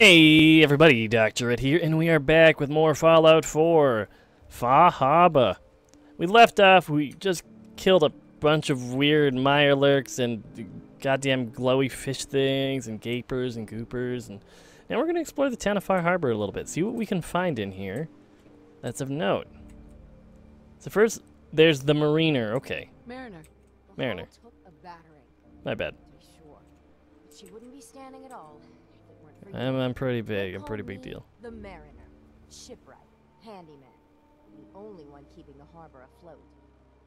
Hey everybody, Dr. Ette here, and we are back with more Fallout 4. Far Harbor. We left off, we just killed a bunch of weird Mirelurks and goddamn glowy fish things and gapers and goopers, and now we're going to explore the town of Far Harbor a little bit, see what we can find in here that's of note. So first, there's the Mariner, okay. Mariner. Mariner. took a battering, My bad. sure. She wouldn't be standing at all if it weren't for I'm. I'm pretty big, I'm pretty big deal. The Mariner, shipwright, handyman, the only one keeping the harbor afloat.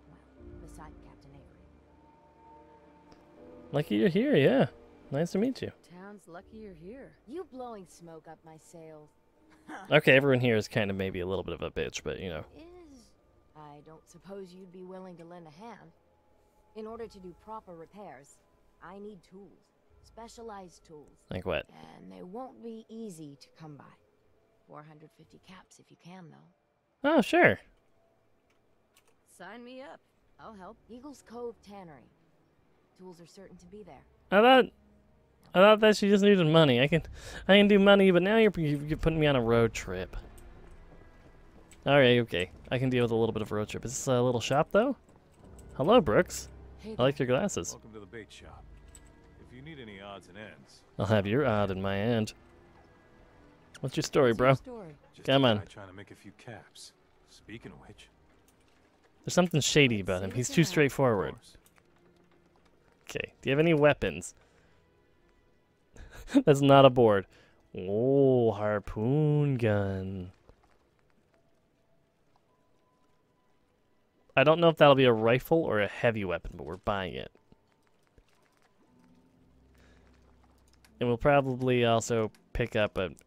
Well, beside Captain Avery. Lucky you're here, yeah. Nice to meet you. Town's lucky you're here. You blowing smoke up my sails. Okay, everyone here is kind of maybe a little bit of a bitch, but you know. Is I don't suppose you'd be willing to lend a hand. In order to do proper repairs, I need tools, specialized tools, Like what? and they won't be easy to come by. 450 caps if you can, though. Oh, sure. Sign me up. I'll help. Eagles Cove Tannery. Tools are certain to be there. I thought, I thought that she just needed money. I can, I can do money, but now you're you're putting me on a road trip. All right, okay. I can deal with a little bit of a road trip. Is this a little shop though? Hello, Brooks. Hey I like your glasses. Welcome to the bait shop. If you need any odds and ends, I'll have your odd in my hand. What's your story, bro? your story? just Come on. trying to make a few caps. Speaking of which, There's something shady about him. He's too in it. of straightforward. Okay. Do you have any weapons? That's not a board. Oh, harpoon gun. I don't know if that'll be a rifle or a heavy weapon, but we're buying it. And we'll probably also pick up an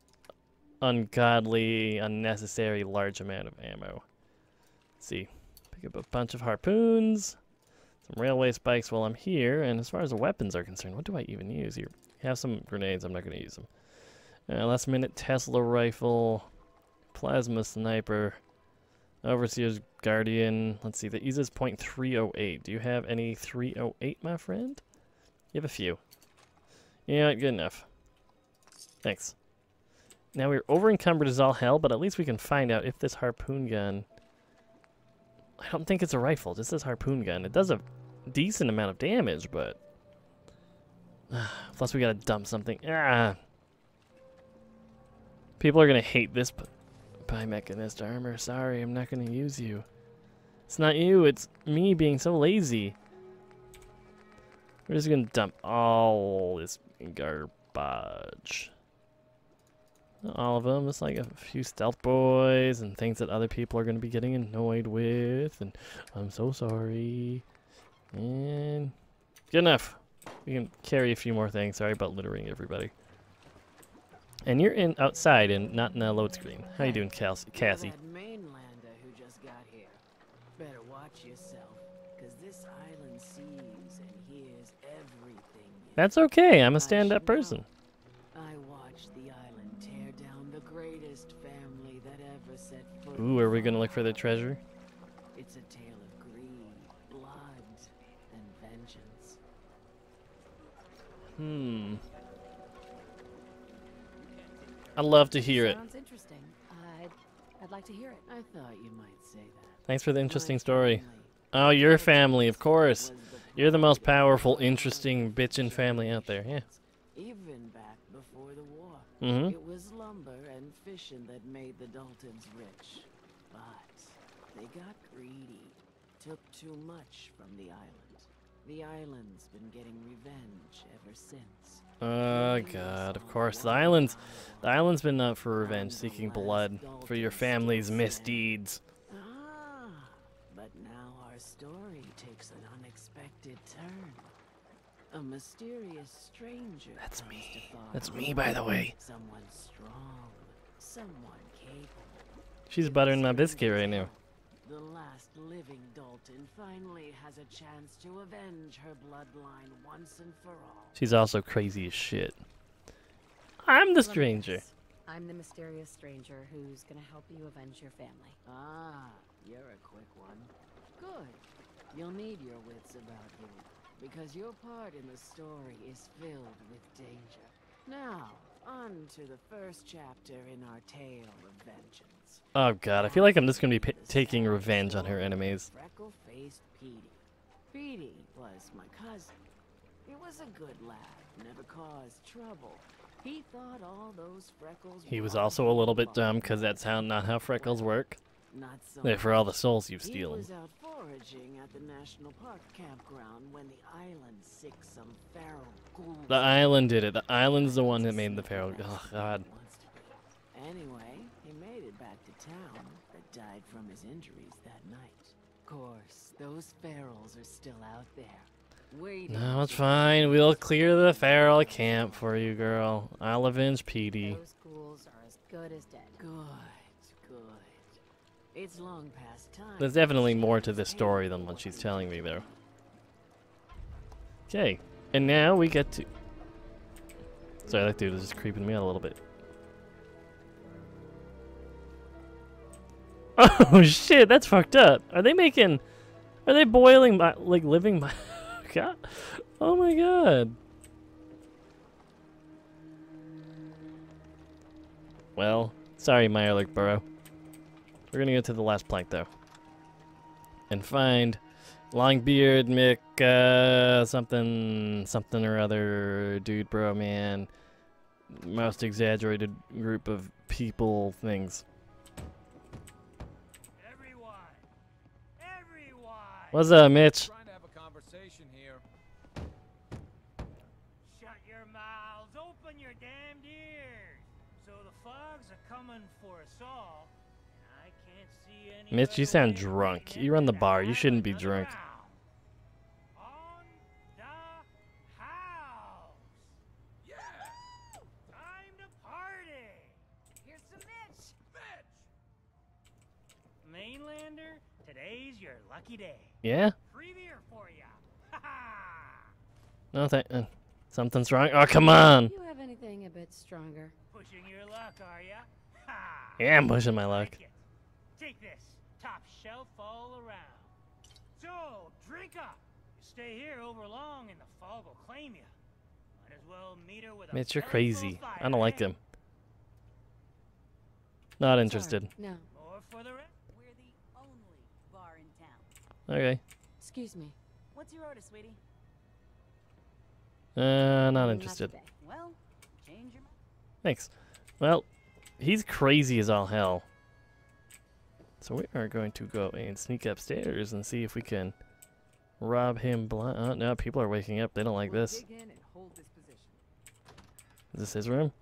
ungodly, unnecessary large amount of ammo. Let's see. Pick up a bunch of harpoons some railway spikes while I'm here. And as far as the weapons are concerned, what do I even use here? Have some grenades. I'm not going to use them. Uh, last minute Tesla rifle, plasma sniper, overseer's guardian. Let's see. The uses .308. Do you have any 308, my friend? You have a few. Yeah, good enough. Thanks. Now we're over encumbered as all hell, but at least we can find out if this harpoon gun. I don't think it's a rifle. Just this harpoon gun. It does a decent amount of damage, but plus we gotta dump something. Ah. People are gonna hate this bi-mechanist armor. Sorry, I'm not gonna use you. It's not you. It's me being so lazy. We're just gonna dump all this garbage. Not all of them. It's like a few stealth boys and things that other people are to be getting annoyed with. And I'm so sorry. And good enough. We can carry a few more things. Sorry about littering everybody. And you're in outside and not in a load screen. How you doing, Cas- Cassie? That's okay. I'm a stand-up person. I watched the island tear down the greatest family that ever set foot. Ooh, are we gonna look for the treasure? It's a tale of greed, blood, and vengeance. Hmm. I'd love to hear it. Sounds interesting. I'd, I'd like to hear it. I thought you might say that. Thanks for the My interesting story. family Oh, your family, of course. You're the most powerful, interesting, bitchin' family out there. Yeah. Even back before the war. Mm-hmm. It was lumber and fishing that made the Daltons rich. But they got greedy, took too much from the island. The island's been getting revenge ever since. Oh god, of course. The island's the island's been out for revenge, seeking blood for your family's misdeeds. Ah, but now our story takes an unexpected turn. A mysterious stranger. That's me. That's me, by the way. Someone strong, someone capable. She's buttering my biscuit right now. The last living Dalton finally has a chance to avenge her bloodline once and for all. She's also crazy as shit. I'm the stranger. I'm the mysterious stranger who's gonna help you avenge your family. Ah, you're a quick one. Good. You'll need your wits about you, because your part in the story is filled with danger. Now, On to the first chapter in our tale of vengeance. Oh god, I feel like I'm just gonna be p- taking revenge on her enemies. Freckle-faced Petey. Petey was my cousin. He was a good lad, never caused trouble. He thought all those freckles. He was also a little bit dumb, because that's how not how freckles work. Not so They're for all the souls you've He stolen. was out foraging at the national park campground when the island sicked some feral ghouls. The island did it. The island's the one that made the feral. Oh god. Wants to be. Anyway, he made it back to town, but died from his injuries that night. Of course, those ferals are still out there. Waiting. No, it's fine. We'll clear the feral camp for you, girl. I'll avenge Petey. Those ghouls are as good as dead. Good, good. It's long past time. There's definitely more to this story than what she's telling me, though. Okay, and now we get to. Sorry, that dude is just creeping me out a little bit. Oh shit, that's fucked up. Are they making? Are they boiling my like living my? God, oh my god. Well, sorry, Meyerlick Burrow. We're gonna get to the last plank though, and find Longbeard Mick uh, something something or other dude, bro, man. Most exaggerated group of people things. Everyone! Everyone! What's up, Mitch? Trying to have a conversation here. Shut your mouths, open your damned ears. So the fogs are coming for us all. Mitch, you sound drunk. You run the bar. You shouldn't be drunk. round. On the house. Yeah! Time to party. Here's some Mitch. Mainlander, today's your lucky day. Yeah? Free beer for ya. Ha ha. No, thank. Uh, something's wrong. Oh, come on. You have anything a bit stronger? Pushing your luck, are ya? Yeah, I'm pushing my luck. Take this. Top shelf all around. So, drink up. You stay here over long and the fog will claim you. Might as well meet her with a Mitch, you're belly full of crazy. I don't like eh? them. Not interested. Sorry, No. More for the rest. We're the only bar in town. Okay. Excuse me. What's your order, sweetie? Uh, not interested. today. Well, change your mind. Thanks. Well, he's crazy as all hell. So we are going to go and sneak upstairs and see if we can rob him blind. Oh, no, people are waking up. They don't like this. Dig in and hold this position. Is this his room?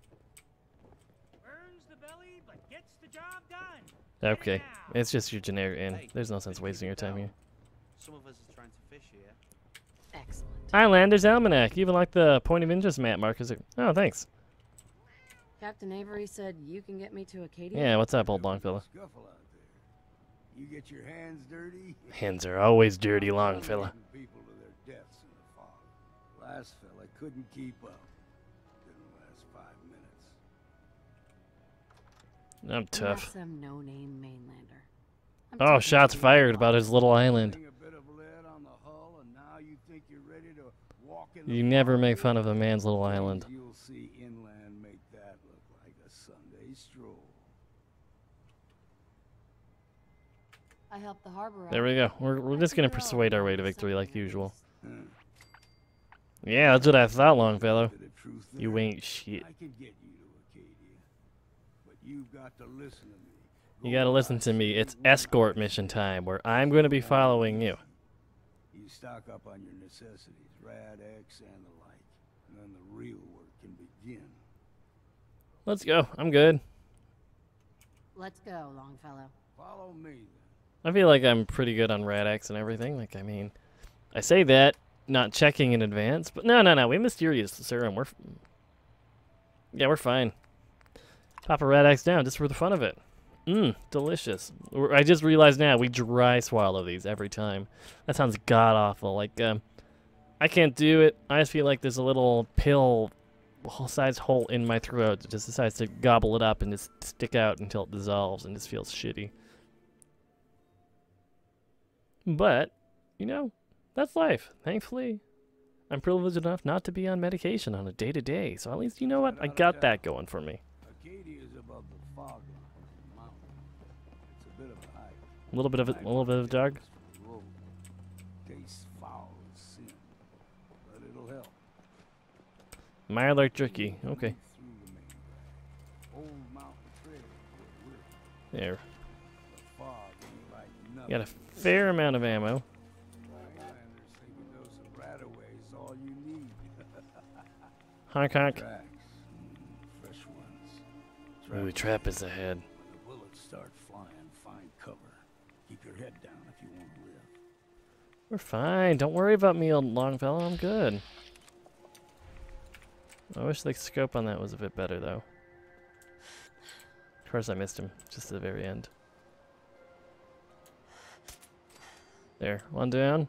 Burns the belly, but gets the job done. Get it Okay. It's just your generic inn. There's no sense wasting your time here. Some of us is trying to fish here. Excellent. Islander's Almanac. Even like the point of interest map markers. Oh, thanks. Captain Avery said you can get me to Acadia. Yeah, what's up, old Longfellow? Scuffle out there. You get your hands dirty. Hands are always dirty, Longfellow. People to their deaths in the fog. Last fella couldn't keep up. Didn't last five minutes. I'm I'm tough. some no-name mainlander. I'm Oh, shots fired about his little island. Putting a bit of lead on the hull, and now you think you're ready to walk in the You never make fun of a man's little island. You'll see inland make that look like a Sunday stroll. I helped the harbor There we go. We're, we're just gonna persuade our way to victory like usual. Yeah, that's what I thought, Longfellow. Bit of You there. ain't shit. I could get you to Acadia, but you've got to listen to me. You Go gotta where listen I to me. say It's escort mission time, where I'm gonna be following you. You stock up on your necessities, Rad X and the like, and then the real work can begin. Let's go. I'm good. Let's go, Longfellow. Follow me then. I feel like I'm pretty good on Rad-X and everything. Like, I mean, I say that, not checking in advance, but no, no, no. We mysterious serum. We're, yeah, we're fine. Pop a Rad-X down just for the fun of it. Mmm, delicious. I just realized now we dry swallow these every time. That sounds god awful. Like, um, I can't do it. I just feel like there's a little pill sized hole in my throat that just decides to gobble it up and just stick out until it dissolves and just feels shitty. But, you know, that's life. Thankfully, I'm privileged enough not to be on medication on a day to day, so at least you know what? I got that going for me. Acadia is above the fog line of the mountain. It's a bit of a hike. A little bit of a, a little bit of a jog. Road. Tastes foul but it'll help. Mild tricky. Okay. Through the main drag. Old mountain trail is where we're. There. The fog ain't like nothing. Got a fair amount of ammo. Highlanders think a dose of Radaway is all you need. Honk honk. Tracks, fresh ones. Ooh, Trap trap is ahead. When the bullets start flying, find cover. Keep your head down if you want to live. We're fine. Don't worry about me, old Longfellow. I'm good. I wish the scope on that was a bit better, though. Of course, I missed him just at the very end. There, one down.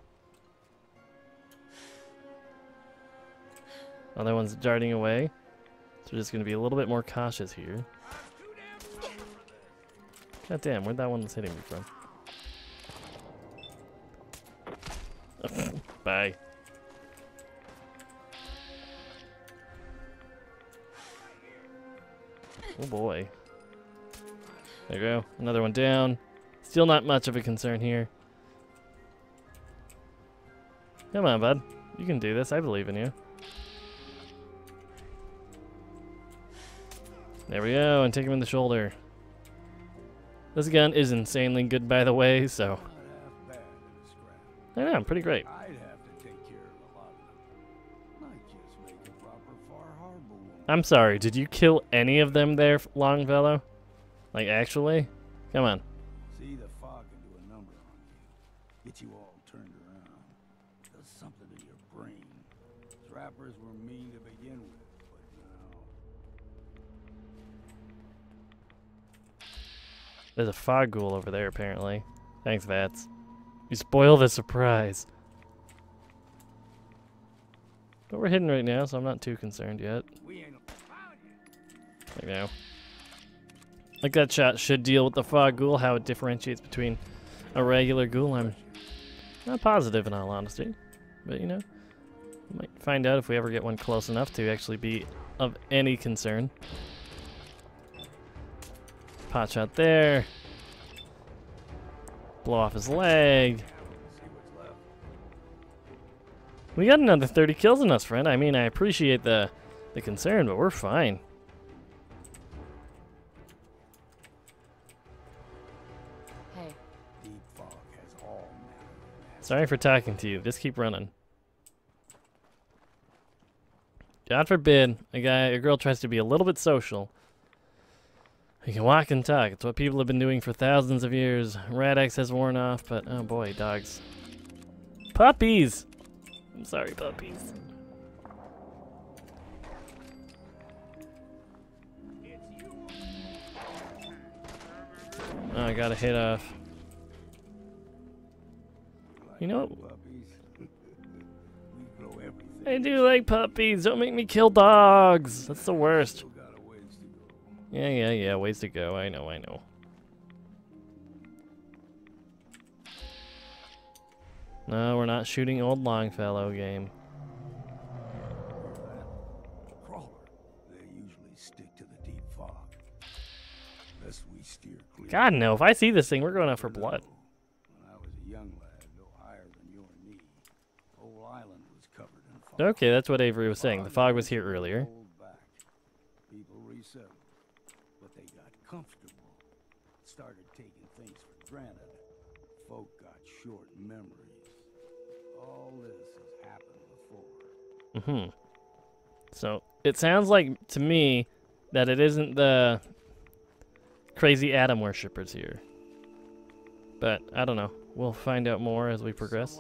Other one's darting away. So we're just going to be a little bit more cautious here. God damn, where'd that one was hitting me from? Bye. Oh boy. There you go. Another one down. Still not much of a concern here. Come on, bud. You can do this. I believe in you. There we go, and take him in the shoulder. This gun is insanely good, by the way, so... Not half bad in a scrap. I know, I'm pretty great. I'd have to take care of a lot of them. Might just make a proper Far Harbor woman. I'm sorry, did you kill any of them there, Longfellow? Like, actually? Come on. See, the fog can do a number on you. Get you all turned around. Does something to your brain. Were mean to begin with, but now... There's a fog ghoul over there, apparently. Thanks, VATS. You spoil the surprise. But we're hidden right now, so I'm not too concerned yet. Right now. Like that shot should deal with the fog ghoul, how it differentiates between a regular ghoul. I'm not positive in all honesty. But you know, might find out if we ever get one close enough to actually be of any concern. Pot shot there. Blow off his leg. see what's left. We got another 30 kills in us, friend. I mean, I appreciate the the concern, but we're fine. Hey, Deep fog has all manner of Sorry for talking to you. Just keep running. God forbid a guy, a girl tries to be a little bit social. You can walk and talk. It's what people have been doing for thousands of years. Rad-X has worn off, but oh boy, dogs. Puppies! I'm sorry, puppies. Oh, I got a hit off. You know I do like puppies. Don't make me kill dogs. That's the worst. Yeah, yeah, yeah. Ways to go. I know, I know. No, we're not shooting old Longfellow game. God, no. If I see this thing, we're going out for blood. When I was a young lad, no higher than your knee, whole island was covered in fog. Okay, that's what Avery was saying. The fog was here earlier. People resettled, but they got comfortable. Started taking things for granted. Folk got short memories. All this has happened before. Mm-hmm. So, it sounds like, to me, that it isn't the crazy Atom worshippers here. But, I don't know. We'll find out more as we progress.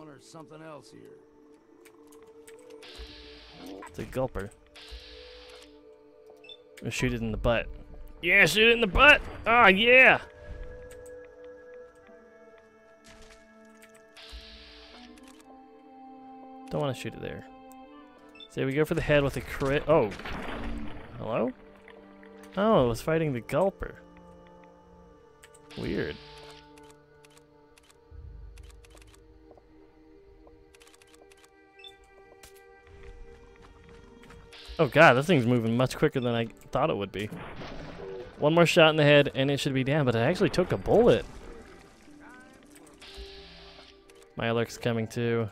It's a gulper. Shoot it in the butt. Yeah, shoot it in the butt! Ah, yeah! Don't want to shoot it there. Say we go for the head with a crit. Oh. Hello? Oh, it was fighting the gulper. Weird. Oh god, this thing's moving much quicker than I thought it would be. One more shot in the head and it should be down, but it actually took a bullet. My alert's coming too.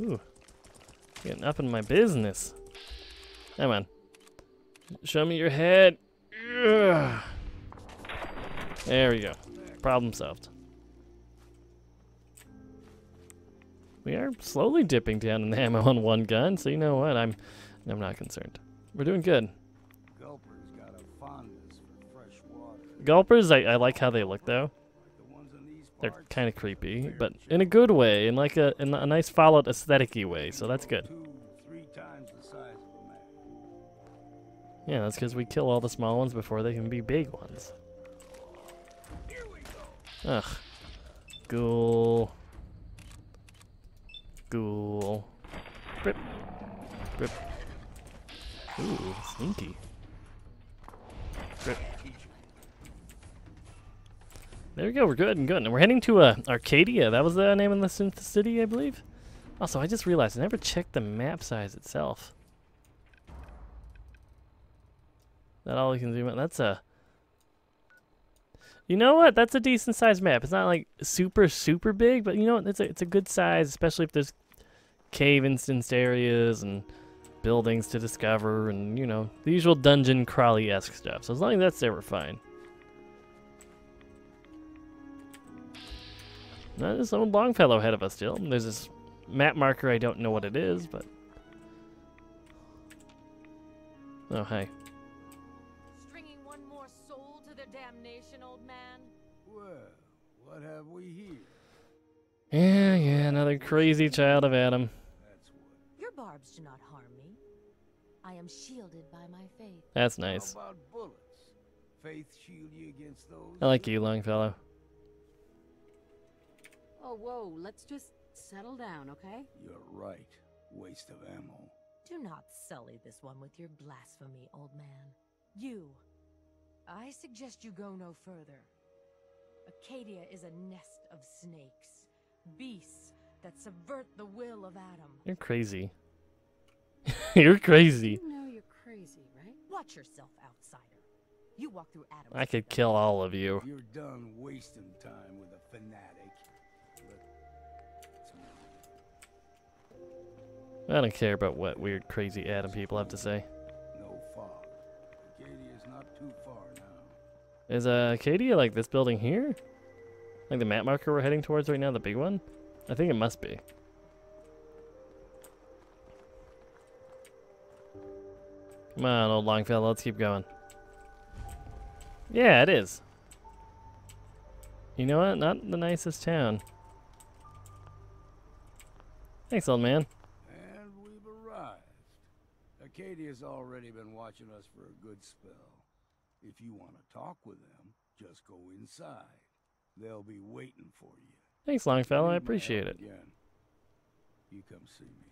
Ooh. Getting up in my business. Come on. Show me your head. Ugh. There we go. Problem solved. We are slowly dipping down in the ammo on one gun, so you know what? I'm I'm not concerned. We're doing good. Gulper's got a fondness for fresh water. Gulpers, I, I like how they look though. The ones in these They're kind of creepy, but in a good way, in like a in a nice Fallout aesthetic-y way. So that's good. Two, three times the size of a man. Yeah, that's because we kill all the small ones before they can be big ones. Ugh. Ghoul. Ghoul. Rip. Rip. Ooh, sneaky. Rip. There we go, we're good and good. And we're heading to uh, Acadia. That was the name of the synth city, I believe. Also, I just realized I never checked the map size itself. That all you can zoom in. That's a. You know what? That's a decent sized map. It's not like super super big, but you know what? It's a it's a good size, especially if there's cave instanced areas and buildings to discover, and you know the usual dungeon crawly esque stuff. So as long as that's there, we're fine. Now, there's some Longfellow ahead of us still. There's this map marker. I don't know what it is, but. Oh, hi. What have we here? Yeah, yeah, another crazy child of Atom. That's. Your barbs do not harm me. I am shielded by my faith. That's nice. How about bullets? Faith shield you against those? I like you, Longfellow. Oh, whoa, let's just settle down, okay? You're right. Waste of ammo. Do not sully this one with your blasphemy, old man. You. I suggest you go no further. Acadia is a nest of snakes, beasts that subvert the will of Atom. You're crazy. You're crazy. You know you're crazy, right? Watch yourself, outsider. You walk through Atom's I could kill all of you. You're done wasting time with a fanatic. I don't care about what weird, crazy Atom people have to say. Is uh, Acadia like this building here? Like the map marker we're heading towards right now, the big one? I think it must be. Come on, old Longfellow, let's keep going. Yeah, it is. You know what? Not the nicest town. Thanks, old man. And we've arrived. Acadia's already been watching us for a good spell. If you want to talk with them, just go inside. They'll be waiting for you. Thanks, Longfellow. I appreciate it. Again. You come see me.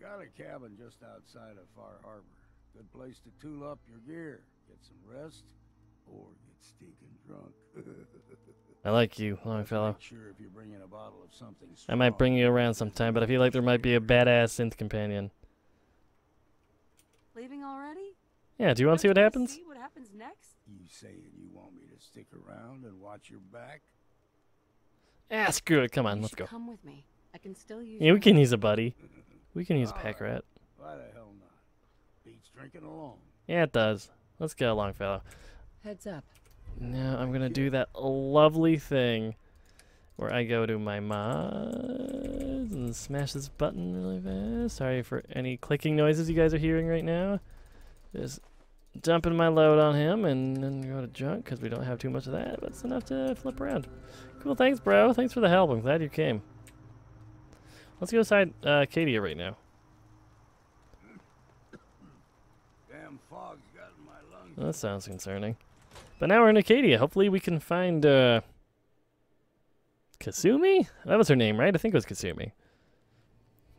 Got a cabin just outside of Far Harbor. Good place to tool up your gear, get some rest, or get stinking drunk. I like you, Longfellow. Sure if you're bringing a bottle of something I might bring you around sometime, but I feel like there might be a badass synth companion. Leaving already? Yeah, do you want to see what happens? See what happens next? You saying you want me to stick around and watch your back? Ah, screw it. Come on, You let's go. Come with me. I can still use. Yeah, we can use a buddy. We can use a pack rat. Why the hell not? Beats drinking alone. Yeah, it does. Let's get along, Longfellow. Heads up. Now I'm gonna do that lovely thing where I go to my mods and smash this button really fast. Sorry for any clicking noises you guys are hearing right now. Just dumping my load on him and then go to junk because we don't have too much of that, but it's enough to flip around. Cool, thanks, bro. Thanks for the help. I'm glad you came. Let's go inside uh, Acadia right now. Damn fog's got in my lungs. That sounds concerning. But now we're in Acadia. Hopefully we can find uh Kasumi? That was her name, right? I think it was Kasumi.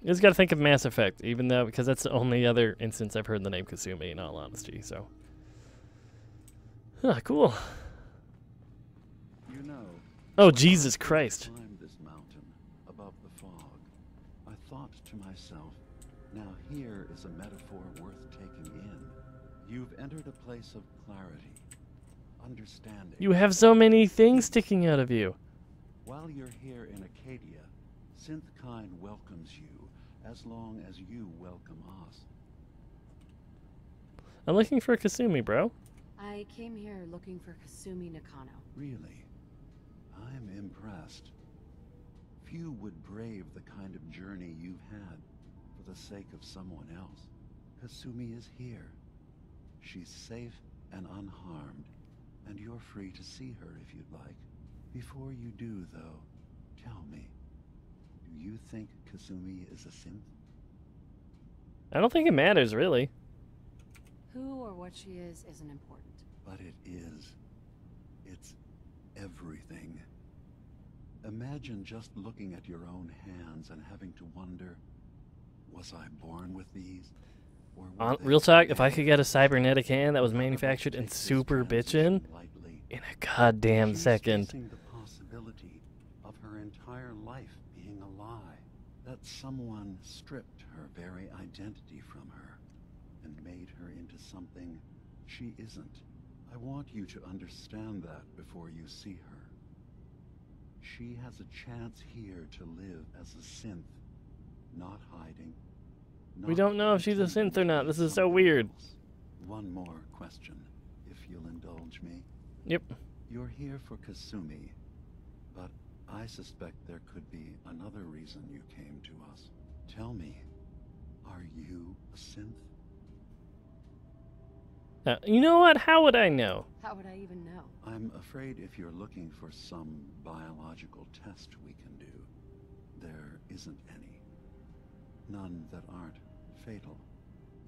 You just gotta think of Mass Effect, even though because that's the only other instance I've heard the name Kasumi in all honesty, so. Ah, cool. You know. Oh Jesus Christ. this mountain above the fog, I thought to myself, Now here is a metaphor worth taking in. You've entered a place of clarity, understanding. You have so many things sticking out of you. While you're here in Acadia, Synthkind welcomes you as long as you welcome us. I'm looking for Kasumi, bro. I came here looking for Kasumi Nakano. Really? I'm impressed. Few would brave the kind of journey you've had for the sake of someone else. Kasumi is here. She's safe and unharmed, and you're free to see her if you'd like. Before you do, though, tell me, do you think Kasumi is a synth? I don't think it matters, really. Who or what she is isn't important. But it is. It's everything. Imagine just looking at your own hands and having to wonder, was I born with these? Or On, real talk, if I could get a cybernetic hand that was None of us manufactured in take this super bitchin' in a goddamn She's second. facing the possibility of her entire life being a lie. That someone stripped her very identity from her and made her into something she isn't. I want you to understand that before you see her. She has a chance here to live as a synth, not hiding. We don't know if she's a synth or not. This is so weird. One more question, if you'll indulge me. Yep. You're here for Kasumi, but I suspect there could be another reason you came to us. Tell me, are you a synth? Uh, you know what? How would I know? How would I even know? I'm afraid if you're looking for some biological test we can do, there isn't any. None that aren't fatal.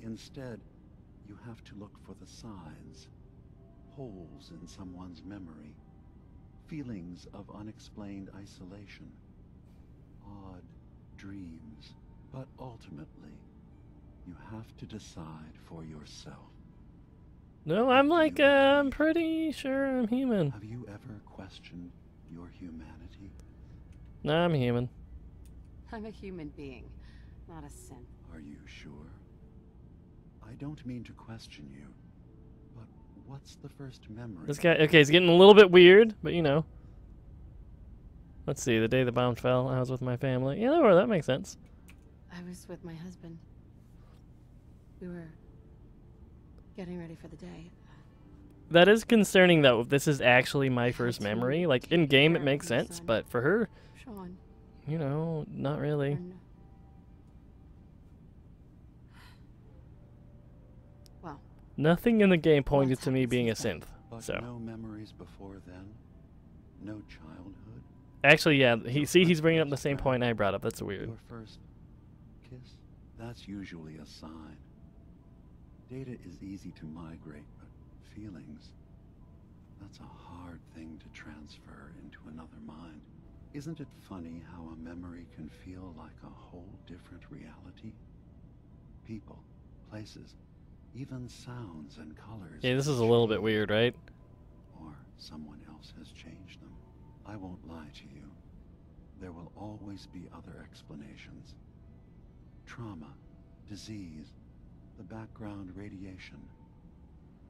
Instead, you have to look for the signs, holes in someone's memory, feelings of unexplained isolation, odd dreams. But ultimately, you have to decide for yourself. No, I'm like, uh, I'm pretty sure I'm human. Have you ever questioned your humanity? No, I'm human. I'm a human being, not a sin. Are you sure? I don't mean to question you, but what's the first memory? This guy, okay, he's getting a little bit weird, but you know. Let's see, the day the bomb fell, I was with my family. Yeah, that, that makes sense. I was with my husband. We were getting ready for the day. That is concerning, though. If this is actually my first memory, like in game, it makes sense, but for her, Sean. you know, not really. and- Well, Nothing in the game pointed to me being a synth. So no memories before then? No childhood? actually, yeah, he see he's bringing up the same point I brought up. That's weird. Your first kiss? That's usually a sign. Data is easy to migrate, but feelings, that's a hard thing to transfer into another mind. Isn't it funny how a memory can feel like a whole different reality? People, places, even sounds and colors. Yeah, this is a little bit weird, right? Or someone else has changed them. I won't lie to you. There will always be other explanations. Trauma, disease, the background radiation.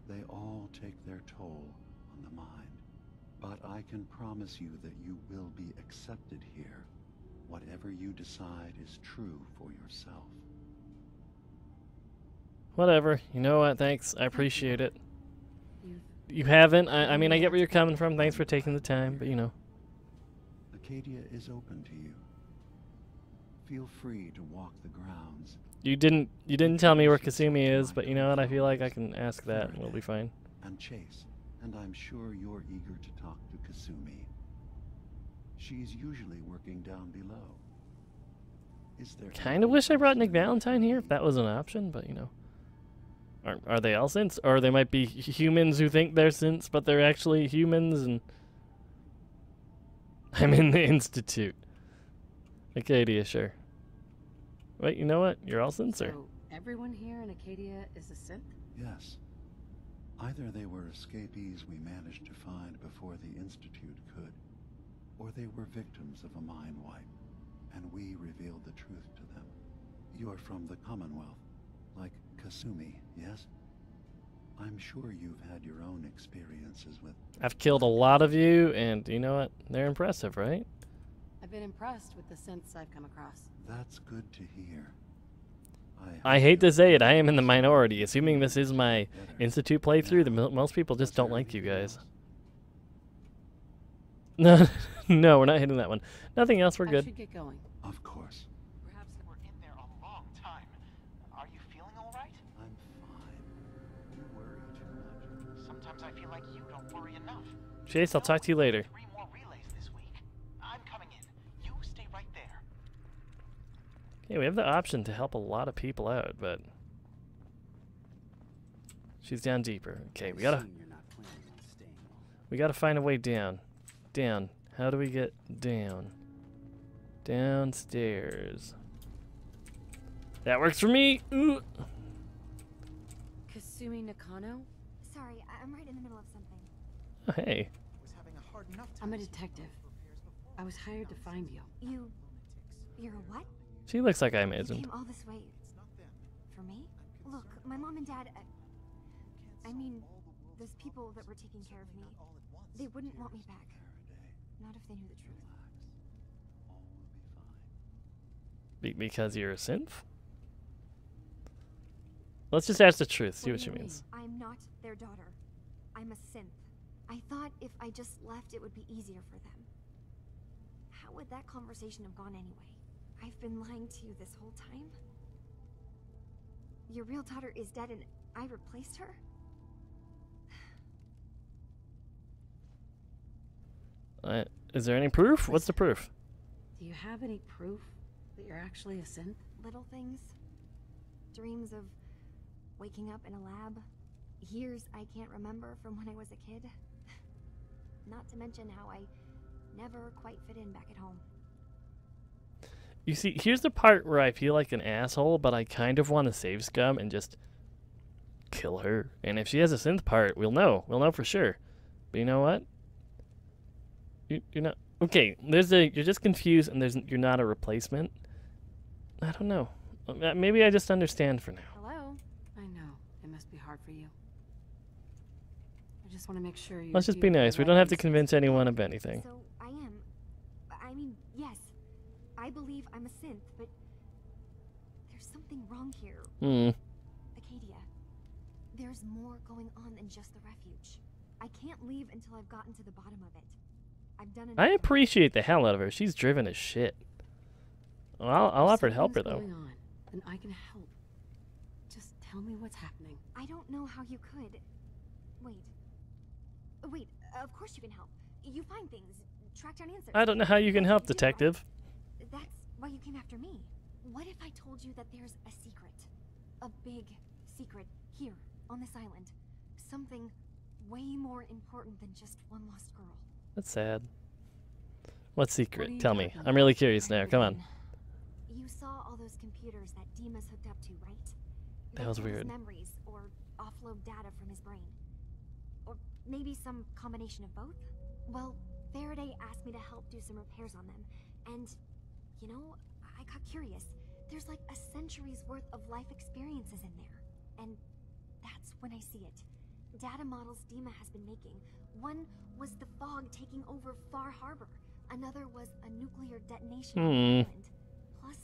They all take their toll on the mind. But I can promise you that you will be accepted here. Whatever you decide is true for yourself. Whatever. You know what? Thanks. I appreciate it. You haven't. I, I mean, I get where you're coming from. Thanks for taking the time, but you know. Acadia is open to you. Feel free to walk the grounds. You didn't. You didn't tell me where Kasumi is, but you know what? I feel like I can ask that, and we'll be fine. and Chase, and I'm sure you're eager to talk to Kasumi. She's usually working down below. Is there Kind of wish I brought Nick Valentine here if that was an option, but you know. Are, are they all synths? Or they might be humans who think they're synths, but they're actually humans, and. I'm in the Institute. Acadia, sure. Wait, you know what? You're all synths, or? so everyone here in Acadia is a synth? Yes. Either they were escapees we managed to find before the Institute could, or they were victims of a mind wipe, and we revealed the truth to them. You're from the Commonwealth, like Kasumi, yes? I'm sure you've had your own experiences with. I've killed a lot of you, and you know what? They're impressive, right? I've been impressed with the synths I've come across. That's good to hear. I hate to say it, I am in the minority. Assuming this is my Institute playthrough, the most people just don't like you guys. No, no, we're not hitting that one. Nothing else, we're I good. should get going. Of course. Chase, I'll talk to you later. Three more relays this week. I'm coming in. You stay right there. Yeah, we have the option to help a lot of people out, but she's down deeper. Okay, we gotta Assume you're not planning on staying long. we gotta find a way down. Down. How do we get down? Downstairs. That works for me. Ooh. Kasumi Nakano? Sorry, I- I'm right in the middle of something. Oh, hey. Was having a hard enough I'm a detective. I was hired to find you. You. You're a what? She looks like I You imagined. came all this way. For me? Look, my mom and dad. Uh, I, I mean, those people that were taking care of me. They wouldn't want me back. Not if they knew the truth. Be- because you're a synth? Let's just ask the truth, see What what she you means. I'm not their daughter. I'm a synth. I thought if I just left, it would be easier for them. How would that conversation have gone anyway? I've been lying to you this whole time? Your real daughter is dead and I replaced her? Uh, is there any proof? What's the proof? Do you have any proof that you're actually a synth? Little things. Dreams of waking up in a lab. Years I can't remember from when I was a kid. Not to mention how I never quite fit in back at home. You see, here's the part where I feel like an asshole, but I kind of want to save Scum and just kill her. And if she has a synth part, we'll know. We'll know for sure. But you know what? You, you're not okay. There's a you're just confused, and there's you're not a replacement. I don't know. Uh, Maybe I just understand for now. Hello? I know. It must be hard for you. Just want to make sure you Let's just be nice. We don't have to convince anyone of anything. So I am. I mean, yes. I believe I'm a synth, but there's something wrong here. Hmm. Acadia. There's more going on than just the refuge. I can't leave until I've gotten to the bottom of it. I've done. I appreciate the hell out of her. She's driven as shit. Well, I'll, I'll offer to help her though. Going on, and I can help. Just tell me what's happening. I don't know how you could. Wait. Of course you can help. You find things, track down answers. I don't know how you can help, detective. That's why you came after me. What if I told you that there's a secret? A big secret here on this island. Something way more important than just one lost girl. That's sad. What secret? you Tell me. I'm really curious now. Come on. You saw all those computers that Dima's hooked up to, right? That was weird. memories or offload data from his brain. Maybe some combination of both? Well, Faraday asked me to help do some repairs on them. And, you know, I got curious. There's like a century's worth of life experiences in there. And that's when I see it. Data models Dima has been making. One was the fog taking over Far Harbor. Another was a nuclear detonation on Hmm. Plus,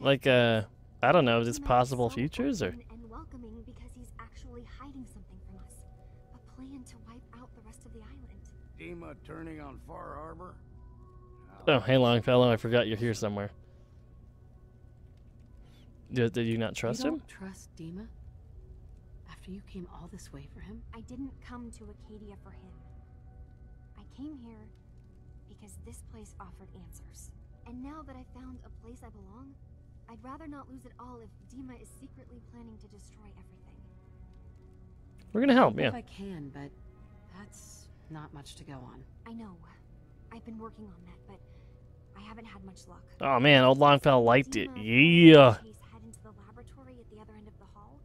Like, uh, I don't know, is possible so futures or. and welcoming because he's actually hiding something from us. A plan to wipe out the rest of the island. Dima turning on Far Harbor? Oh, hey, Longfellow, I forgot you're here somewhere. Did, did you not trust you him? don't trust Dima? After you came all this way for him? I didn't come to Acadia for him. I came here because this place offered answers. And now that I found a place I belong, I'd rather not lose it all if Dima is secretly planning to destroy everything. We're gonna help, If yeah. I can, but that's not much to go on. I know. I've been working on that, but I haven't had much luck. Oh man, old Longfellow liked it. Yeah. and Chase head into the laboratory at the other end of the hall.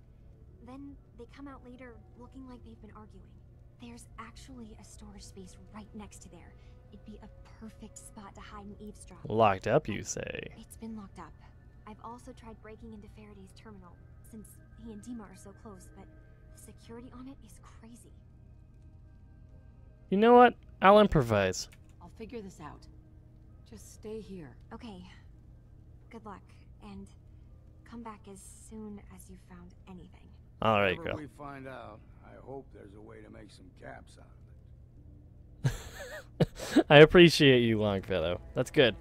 Then they come out later looking like they've been arguing. There's actually a storage space right next to there. It'd be a perfect spot to hide and eavesdrop. Locked up, you say? It's been locked up. I've also tried breaking into Faraday's terminal, since he and Dima are so close, but the security on it is crazy. You know what? I'll improvise. I'll figure this out. Just stay here. Okay. Good luck, and come back as soon as you've found anything. All right, Whatever girl. we find out, I hope there's a way to make some caps out of it. I appreciate you, Longfellow. That's good.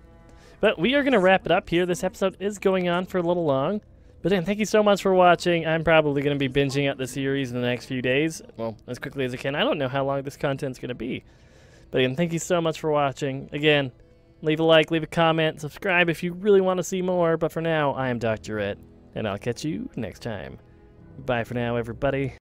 But we are going to wrap it up here. This episode is going on for a little long. But then, thank you so much for watching. I'm probably going to be binging out the series in the next few days. Well, as quickly as I can. I don't know how long this content's going to be. But again, thank you so much for watching. Again, leave a like, leave a comment, subscribe if you really want to see more. But for now, I am Dr. Ette, and I'll catch you next time. Bye for now, everybody.